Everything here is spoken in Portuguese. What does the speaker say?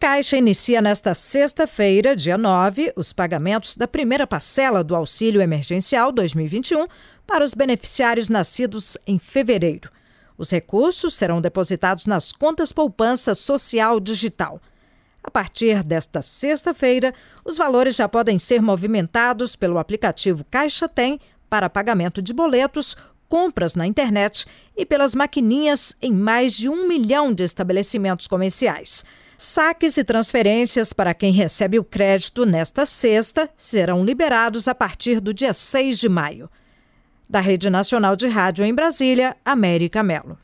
Caixa inicia nesta sexta-feira, dia 9, os pagamentos da primeira parcela do Auxílio Emergencial 2021 para os beneficiários nascidos em fevereiro. Os recursos serão depositados nas contas poupança social digital. A partir desta sexta-feira, os valores já podem ser movimentados pelo aplicativo Caixa Tem para pagamento de boletos, compras na internet e pelas maquininhas em mais de um milhão de estabelecimentos comerciais. Saques e transferências para quem recebe o crédito nesta sexta serão liberados a partir do dia 6 de maio. Da Rede Nacional de Rádio em Brasília, América Melo.